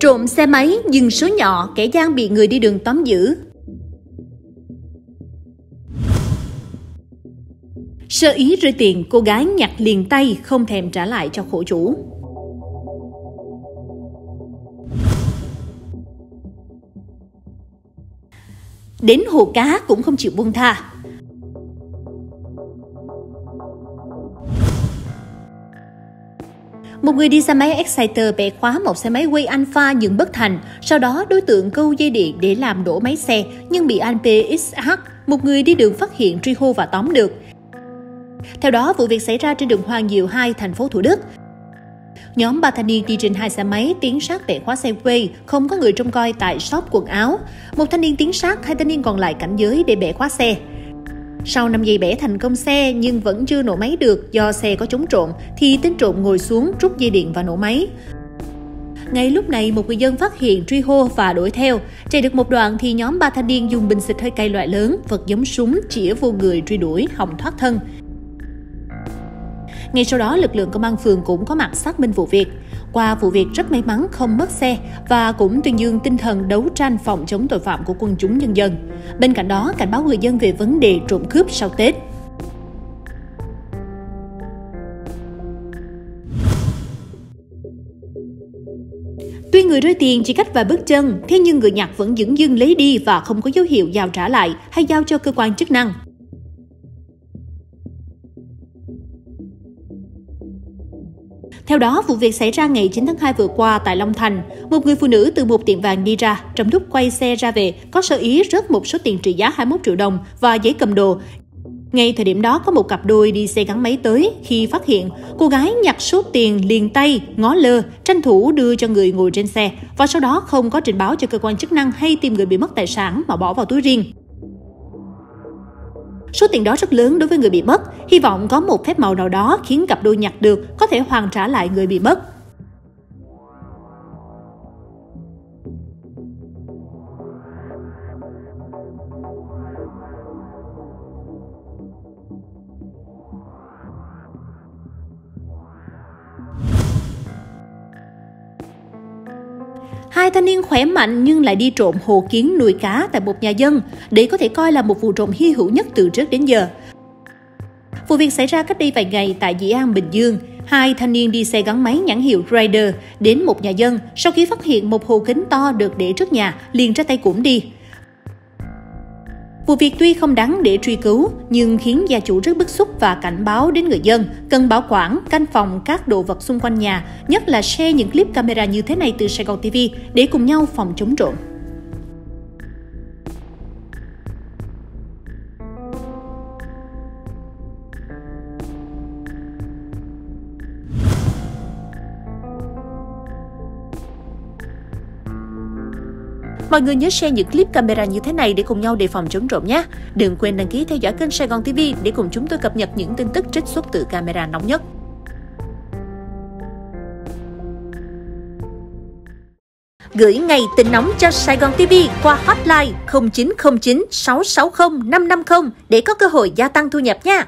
Trộm xe máy dừng số nhỏ, kẻ gian bị người đi đường tóm giữ. Sơ ý rơi tiền, cô gái nhặt liền tay không thèm trả lại cho khổ chủ. Đến hồ cá cũng không chịu buông tha. Một người đi xe máy Exciter bẻ khóa một xe máy quay Alpha nhưng bất thành. Sau đó, đối tượng câu dây điện để làm đổ máy xe, nhưng bị anh PXH, một người đi đường phát hiện truy hô và tóm được. Theo đó, vụ việc xảy ra trên đường Hoàng Diệu 2, thành phố Thủ Đức. Nhóm ba thanh niên đi trên hai xe máy tiến sát bẻ khóa xe quay, không có người trông coi tại shop quần áo. Một thanh niên tiến sát, hai thanh niên còn lại cảnh giới để bẻ khóa xe. Sau 5 giây bẻ thành công xe nhưng vẫn chưa nổ máy được do xe có chống trộm, thì tên trộm ngồi xuống rút dây điện và nổ máy. Ngay lúc này, một người dân phát hiện truy hô và đuổi theo. Chạy được một đoạn thì nhóm ba thanh niên dùng bình xịt hơi cay loại lớn, vật giống súng chĩa vô người truy đuổi, hỏng thoát thân. Ngay sau đó, lực lượng công an phường cũng có mặt xác minh vụ việc. Qua vụ việc rất may mắn không mất xe và cũng tuyên dương tinh thần đấu tranh phòng chống tội phạm của quân chúng nhân dân. Bên cạnh đó, cảnh báo người dân về vấn đề trộm cướp sau Tết. Tuy người rơi tiền chỉ cách vài bước chân, thế nhưng người nhặt vẫn dững dưng lấy đi và không có dấu hiệu giao trả lại hay giao cho cơ quan chức năng. Theo đó, vụ việc xảy ra ngày 9 tháng 2 vừa qua tại Long Thành. Một người phụ nữ từ một tiệm vàng đi ra, trong lúc quay xe ra về, có sơ ý rớt một số tiền trị giá 21 triệu đồng và giấy cầm đồ. Ngay thời điểm đó có một cặp đôi đi xe gắn máy tới, khi phát hiện, cô gái nhặt số tiền liền tay, ngó lơ, tranh thủ đưa cho người ngồi trên xe và sau đó không có trình báo cho cơ quan chức năng hay tìm người bị mất tài sản mà bỏ vào túi riêng. Số tiền đó rất lớn đối với người bị mất, hy vọng có một phép màu nào đó khiến cặp đôi nhặt được có thể hoàn trả lại người bị mất. Hai thanh niên khỏe mạnh nhưng lại đi trộm hồ kiến nuôi cá tại một nhà dân. Đây có thể coi là một vụ trộm hy hữu nhất từ trước đến giờ. Vụ việc xảy ra cách đây vài ngày tại Dĩ An, Bình Dương. Hai thanh niên đi xe gắn máy nhãn hiệu Rider đến một nhà dân sau khi phát hiện một hồ kính to được để trước nhà, liền ra tay cũng đi. Vụ việc tuy không đáng để truy cứu, nhưng khiến gia chủ rất bức xúc và cảnh báo đến người dân cần bảo quản, canh phòng các đồ vật xung quanh nhà, nhất là share những clip camera như thế này từ Sài Gòn TV để cùng nhau phòng chống trộm. Mọi người nhớ share những clip camera như thế này để cùng nhau đề phòng chống trộm nhé. Đừng quên đăng ký theo dõi kênh Sài Gòn TV để cùng chúng tôi cập nhật những tin tức trích xuất từ camera nóng nhất. Gửi ngày tin nóng cho Sài Gòn TV qua hotline 0909 660 550 để có cơ hội gia tăng thu nhập nha.